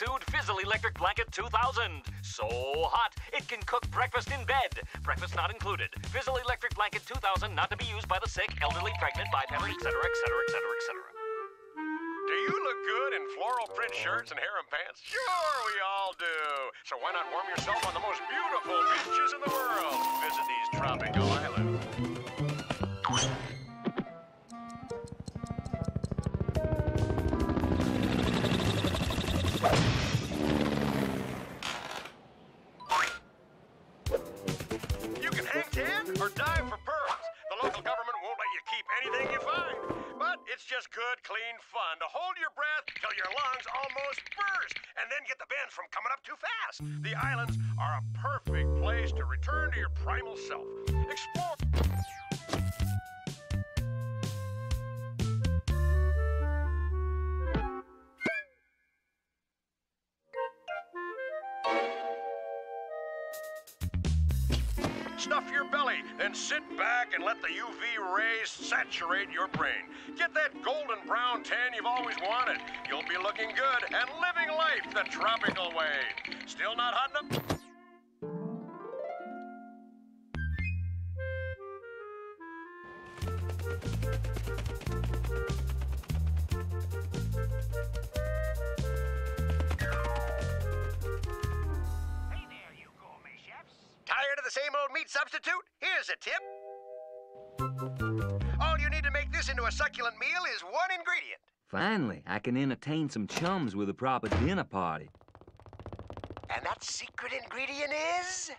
Sood Fizzle Electric Blanket 2000. So hot, it can cook breakfast in bed. Breakfast not included. Fizzle Electric Blanket 2000 not to be used by the sick, elderly, pregnant, bipedal, etc., etc., etc., etc. Do you look good in floral print shirts and harem pants? Sure, we all do. So why not warm yourself on the most beautiful beaches in the world? Visit these tropical islands. You can hang tan or dive for pearls. The local government won't let you keep anything you find. But it's just good, clean fun to hold your breath till your lungs almost burst and then get the bends from coming up too fast. The islands are a perfect place to return to your primal self. Explore. Stuff your belly, then sit back and let the UV rays saturate your brain. Get that golden brown tan you've always wanted. You'll be looking good and living life the tropical way. Still not hot enough? Substitute? Here's a tip. All you need to make this into a succulent meal is one ingredient. Finally, I can entertain some chums with a proper dinner party. And that secret ingredient is.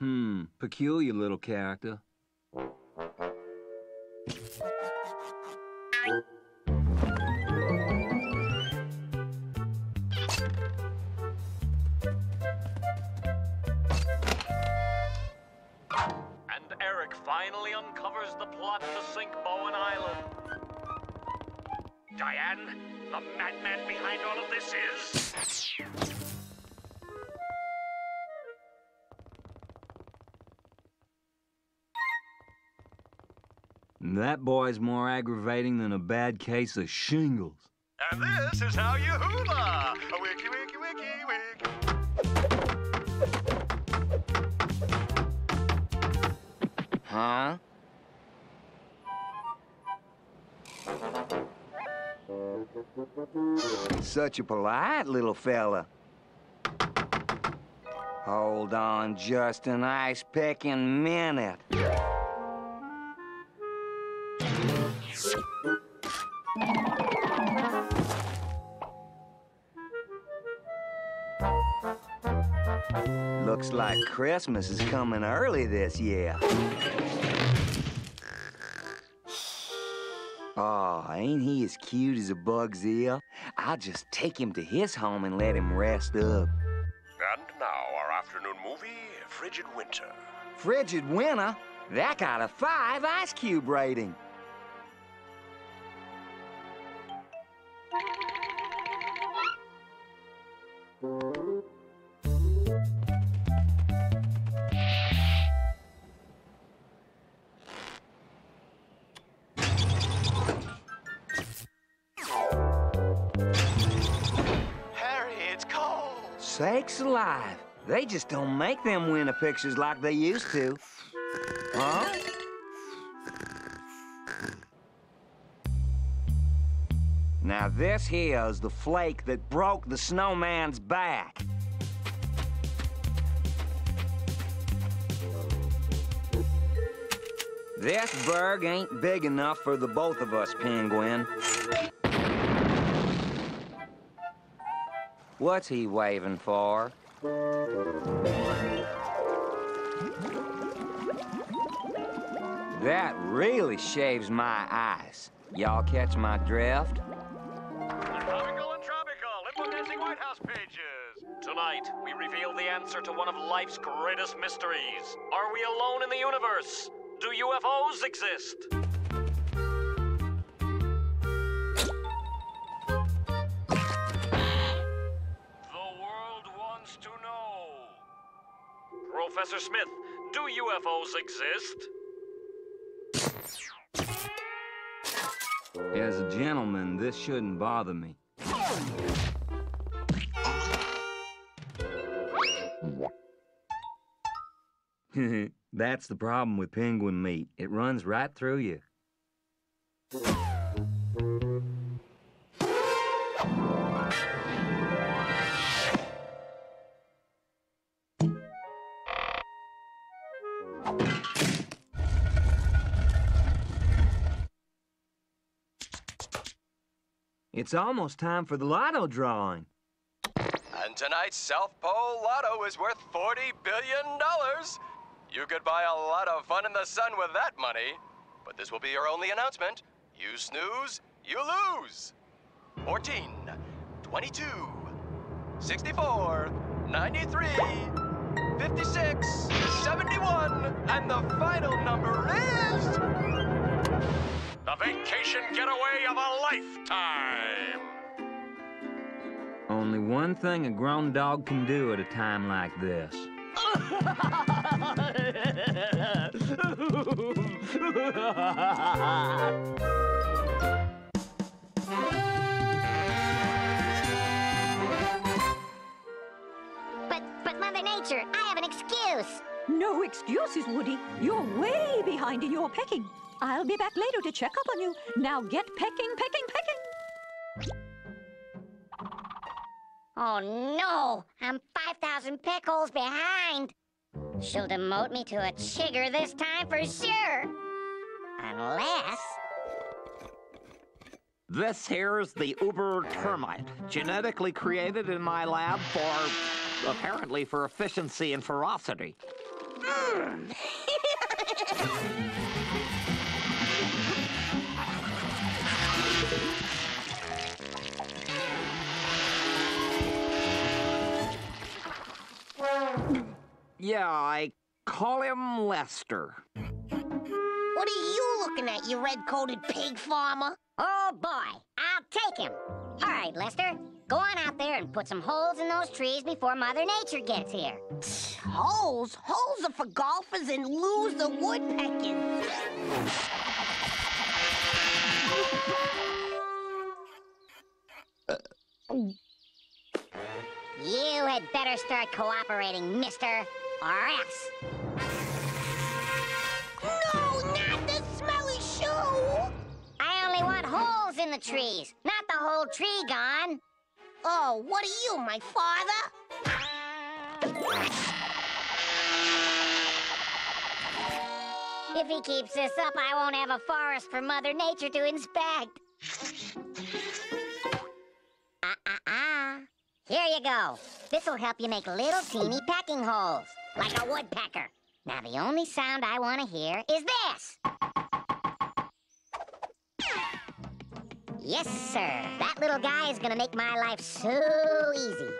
Hmm, peculiar little character. Behind all of this is. That boy's more aggravating than a bad case of shingles. And this is how you hula. A wiki, wiki, wiki, wiki. Huh? Such a polite little fella. Hold on just an ice picking minute. Looks like Christmas is coming early this year. Oh, ain't he as cute as a bug's ear? I'll just take him to his home and let him rest up. And now our afternoon movie, Frigid Winter. Frigid winter? That got a five ice cube rating. Alive. They just don't make them winter pictures like they used to. Huh? Now this here's the flake that broke the snowman's back. This berg ain't big enough for the both of us, Penguin. What's he waving for? That really shaves my eyes. Y'all catch my drift? Tropical and tropical, Dancing White House pages. Tonight, we reveal the answer to one of life's greatest mysteries. Are we alone in the universe? Do UFOs exist? Professor Smith, do UFOs exist? As a gentleman, this shouldn't bother me. That's the problem with penguin meat. It runs right through you. It's almost time for the lotto drawing. And tonight's South Pole Lotto is worth $40 billion. You could buy a lot of fun in the sun with that money. But this will be your only announcement. You snooze, you lose. 14, 22, 64, 93, 56, 71, and the final number is. The vacation getaway of a lifetime. Only one thing a grown dog can do at a time like this. But, but Mother Nature, I have an excuse. No excuses, Woody. You're way behind in your pecking. I'll be back later to check up on you. Now get pecking, pecking, pecking. Oh no, I'm 5,000 pickles behind. She'll demote me to a chigger this time for sure. Unless. This here's the Uber termite, genetically created in my lab for, apparently for efficiency and ferocity. Yeah, I call him Lester. What are you looking at, you red coated pig farmer? Oh boy, I'll take him. All right, Lester, go on out there and put some holes in those trees before Mother Nature gets here. Holes? Holes are for golfers and loser woodpeckers. You had better start cooperating, mister, or else. No, not the smelly shoe! I only want holes in the trees, not the whole tree gone. Oh, what are you, my father? If he keeps this up, I won't have a forest for Mother Nature to inspect. Ah-ah-ah. Here you go. This'll help you make little teeny pecking holes, like a woodpecker. Now, the only sound I want to hear is this. Yes, sir. That little guy is gonna make my life so easy.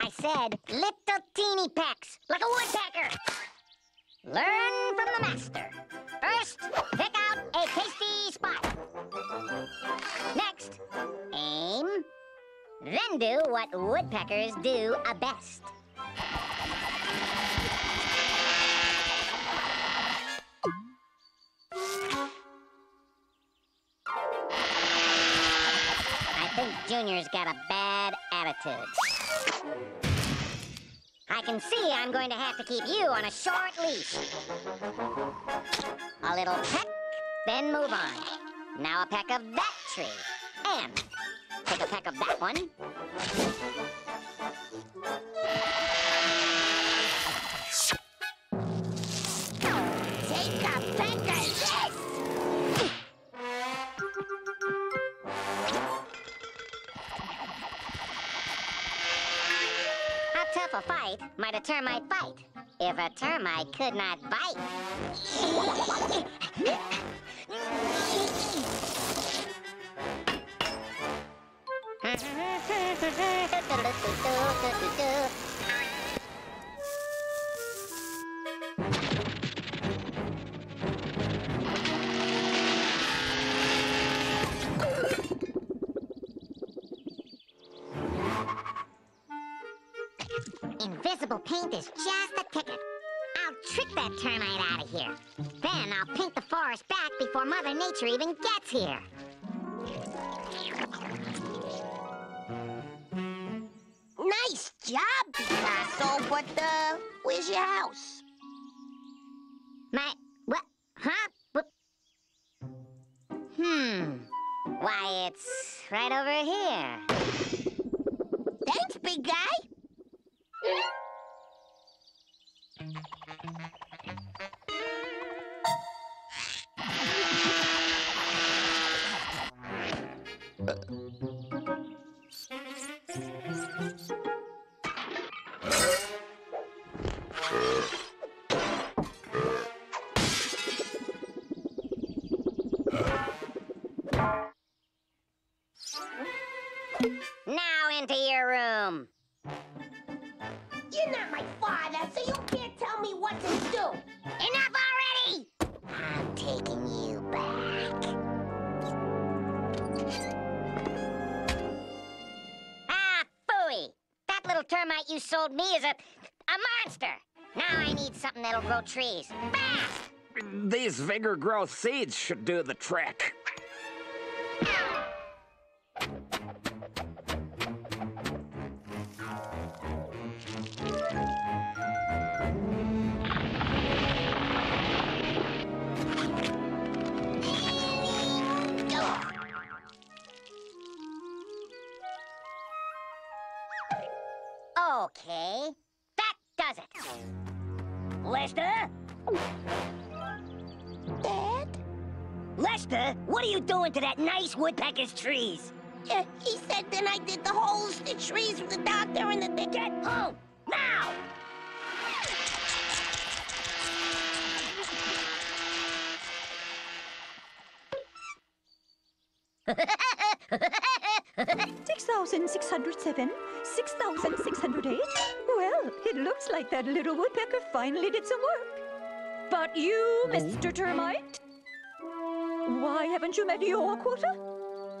I said little teeny pecks, like a woodpecker. Learn from the master. First, pick out a tasty spot. Next. Then do what woodpeckers do a best. I think Junior's got a bad attitude. I can see I'm going to have to keep you on a short leash. A little peck, then move on. Now a peck of that tree. And take a peck of that one. Take a peck of this! How tough a fight might a termite fight if a termite could not bite? Invisible paint is just the ticket. I'll trick that termite out of here. Then I'll paint the forest back before Mother Nature even gets here. But, uh, where's your house? My what? Huh? What? Hmm. Why, it's right over here. Thanks, big guy. Father, so you can't tell me what to do. Enough already! I'm taking you back. Ah, phooey! That little termite you sold me is a a monster. Now I need something that'll grow trees fast. These vigor growth seeds should do the trick. Okay, that does it. Lester? Dad? Lester, what are you doing to that nice woodpecker's trees? Yeah, he said then I did the holes, the trees with the doctor and the... Get home now! Six thousand six hundred seven, six thousand six hundred eight. Well, it looks like that little woodpecker finally did some work. But you, oh. Mr. Termite? Why haven't you met your quota?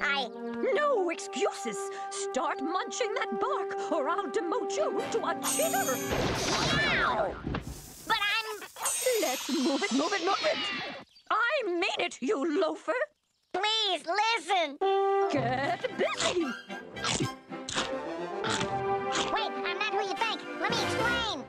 I No excuses. Start munching that bark, or I'll demote you to a chitter. Ow! But I'm Let's move it, move it, move it. I mean it, you loafer. Please listen. Get busy. Wait, I'm not who you think. Let me explain.